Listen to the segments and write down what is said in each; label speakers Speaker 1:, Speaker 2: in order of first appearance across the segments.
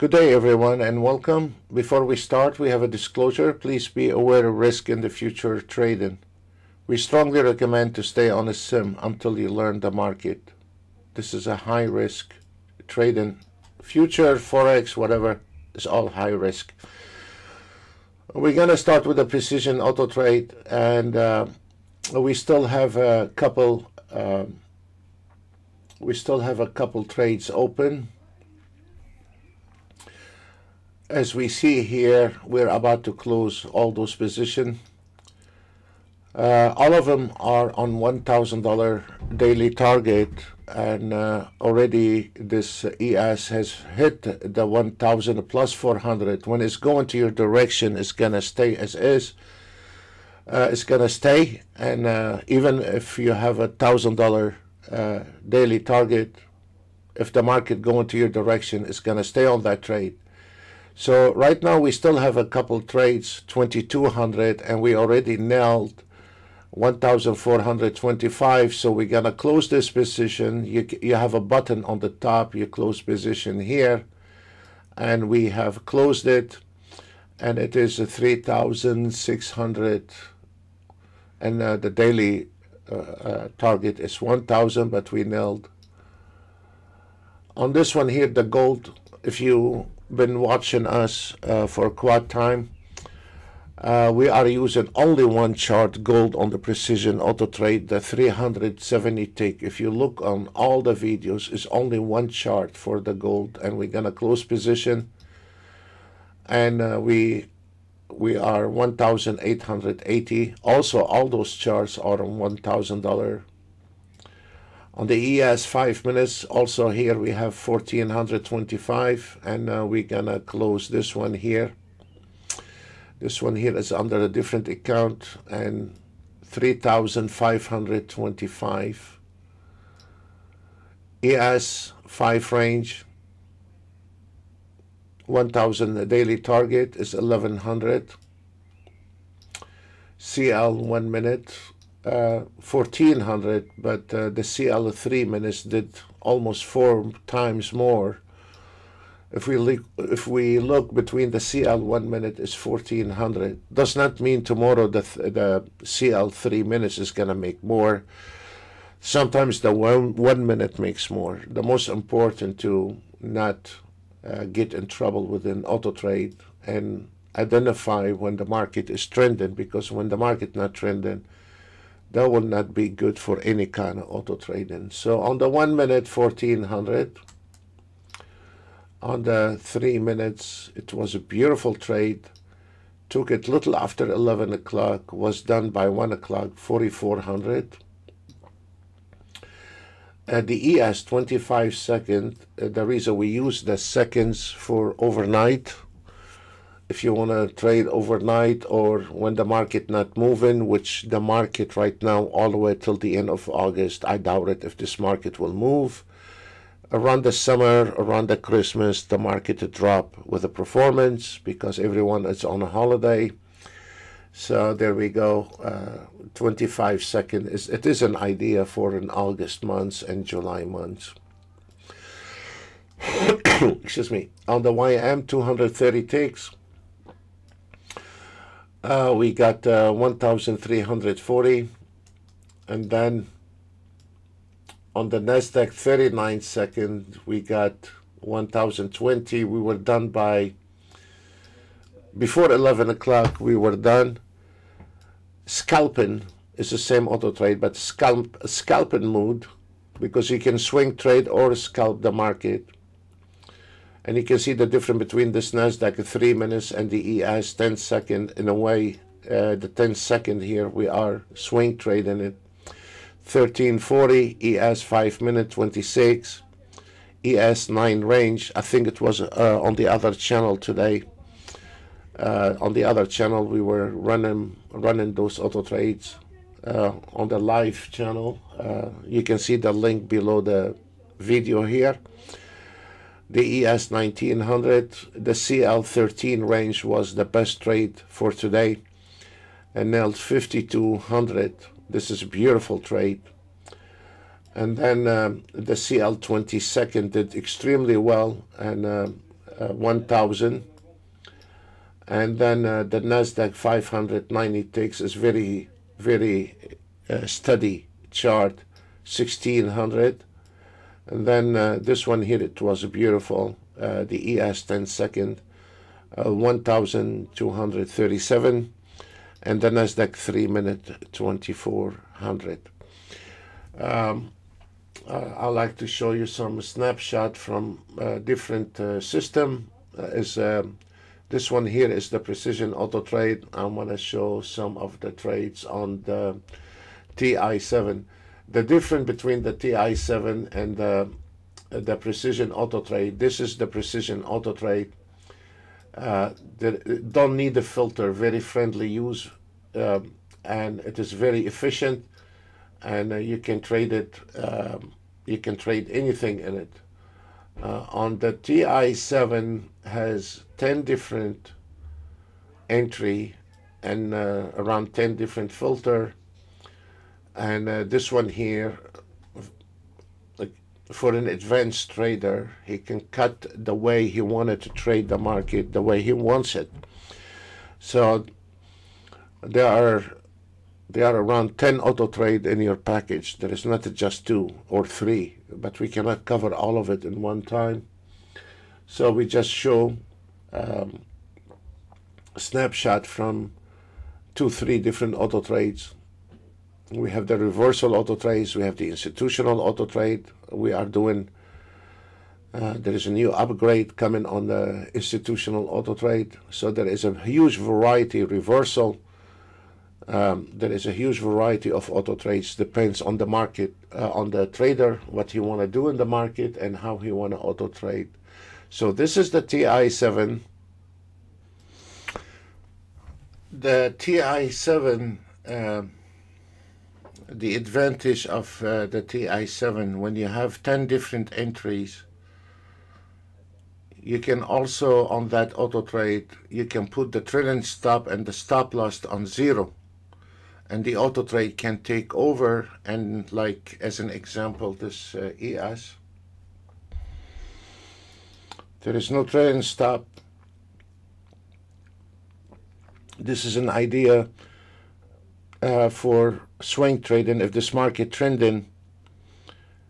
Speaker 1: Good day, everyone, and welcome. Before we start, we have a disclosure. Please be aware of risk in the future trading. We strongly recommend to stay on a sim until you learn the market. This is a high risk trading. Future, Forex, whatever, is all high risk. We're going to start with a precision auto trade, and uh, we still have a couple. Um, we still have a couple trades open as we see here, we're about to close all those positions. Uh, all of them are on $1,000 daily target, and uh, already this ES has hit the 1,000 plus 400. When it's going to your direction, it's going to stay as is. Uh, it's going to stay, and uh, even if you have a $1,000 uh, daily target, if the market going to your direction, it's going to stay on that trade. So right now we still have a couple trades, 2200, and we already nailed 1425. So we're gonna close this position. You, you have a button on the top, you close position here, and we have closed it, and it is a 3600, and uh, the daily uh, uh, target is 1000, but we nailed. On this one here, the gold, if you been watching us uh, for quite time, uh, we are using only one chart, gold on the precision auto trade, the 370 tick. If you look on all the videos, it's only one chart for the gold, and we're gonna close position, and uh, we we are 1,880. Also, all those charts are on $1,000 on the ES 5 minutes, also here we have 1425 and uh, we're gonna close this one here. This one here is under a different account and 3525. ES 5 range 1000 daily target is 1100 CL 1 minute uh, 1400 but uh, the CL3 minutes did almost four times more. If we look if we look between the CL1 minute is 1400 does not mean tomorrow the the CL3 minutes is going to make more. Sometimes the one one minute makes more. The most important to not uh, get in trouble within auto trade and identify when the market is trending because when the market not trending that will not be good for any kind of auto trading. So on the one minute, 1400. On the three minutes, it was a beautiful trade. Took it little after 11 o'clock, was done by 1 o'clock, 4400. Uh, the ES 25 second, uh, the reason we use the seconds for overnight if you want to trade overnight or when the market not moving which the market right now all the way till the end of august i doubt it if this market will move. Around the summer around the christmas the market to drop with the performance because everyone is on a holiday. So there we go. Uh, 25 second is it is an idea for an august months and july months excuse me. On the ym 230 ticks uh, we got uh, 1,340 and then on the Nasdaq 39 second we got 1020 we were done by before 11 o'clock we were done. Scalping is the same auto trade but scalp scalping mood because you can swing trade or scalp the market and you can see the difference between this Nasdaq 3 minutes and the ES 10 second. In a way uh, the 10 second here we are swing trading it. 1340 ES 5 minute 26 ES 9 range. I think it was uh, on the other channel today. Uh, on the other channel we were running running those auto trades uh, on the live channel. Uh, you can see the link below the video here the ES 1900, the CL13 range was the best trade for today and nailed 5200. This is a beautiful trade. And then um, the CL22nd did extremely well and uh, uh, 1000 and then uh, the Nasdaq 590 ticks is very very uh, steady chart 1600 and then uh, this one here it was a beautiful uh, the ES 10 second uh, 1237 and the Nasdaq 3 minute 2400 um, uh, I like to show you some snapshot from uh, different uh, system. Is um, this one here is the precision auto trade. I'm gonna show some of the trades on the TI7. The difference between the TI7 and the the precision auto trade. This is the precision auto trade. Uh, don't need a filter. Very friendly use, um, and it is very efficient and uh, you can trade it um, you can trade anything in it uh, on the TI7 has 10 different entry and uh, around 10 different filter and uh, this one here for an advanced trader he can cut the way he wanted to trade the market the way he wants it so there are there are around 10 auto trade in your package. There is not just two or three, but we cannot cover all of it in one time. So we just show um, snapshot from two, three different auto trades. We have the reversal auto trades. We have the institutional auto trade. We are doing. Uh, there is a new upgrade coming on the institutional auto trade. So there is a huge variety reversal um, there is a huge variety of auto trades. Depends on the market, uh, on the trader, what he want to do in the market, and how he want to auto trade. So this is the TI7. The TI7. Uh, the advantage of uh, the TI7 when you have 10 different entries you can also on that auto trade you can put the trailing stop and the stop loss on zero. And the auto trade can take over and like as an example this uh, ES there is no trailing stop. This is an idea uh, for swing trading if this market trending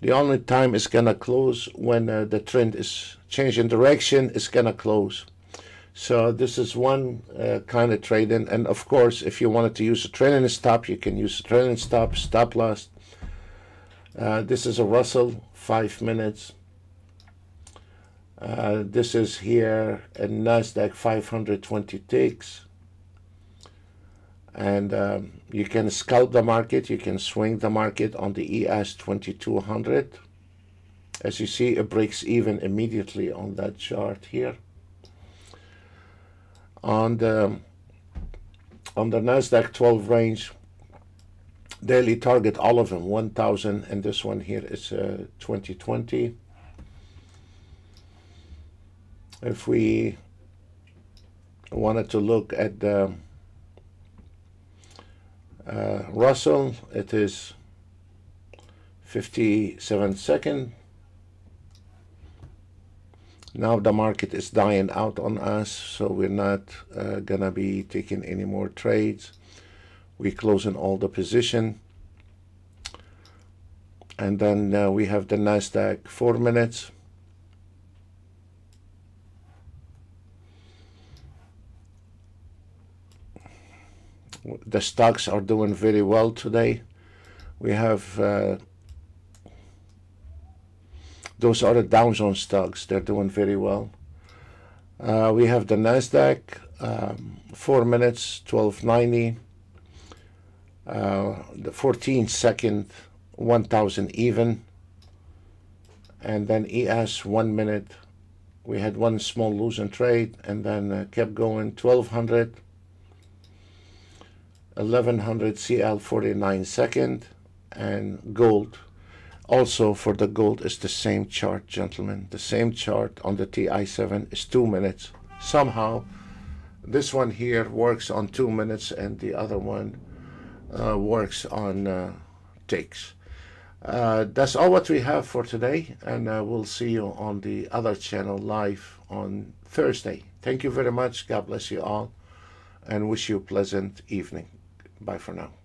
Speaker 1: the only time it's gonna close when uh, the trend is changing direction it's gonna close so this is one uh, kind of trading. And of course, if you wanted to use a trailing stop, you can use a trailing stop, stop loss. Uh, this is a Russell, five minutes. Uh, this is here a NASDAQ 520 ticks. And um, you can scalp the market, you can swing the market on the ES 2200. As you see, it breaks even immediately on that chart here. On the on the Nasdaq 12 range daily target all of them 1000 and this one here is uh, 2020 if we wanted to look at the uh, Russell it is 57 second. Now the market is dying out on us so we're not uh, gonna be taking any more trades. We're closing all the position. And then uh, we have the Nasdaq four minutes the stocks are doing very well today we have uh, those are the Dow Jones stocks. They're doing very well. Uh, we have the Nasdaq, um, four minutes, 1290. Uh, the 14 second, 1000 even. And then ES, one minute. We had one small losing trade and then uh, kept going, 1200. 1100 CL 49 second and gold also for the gold is the same chart, gentlemen. The same chart on the TI7 is two minutes. Somehow, this one here works on two minutes and the other one uh, works on uh, ticks. Uh, that's all what we have for today and uh, we'll see you on the other channel live on Thursday. Thank you very much. God bless you all and wish you a pleasant evening. Bye for now.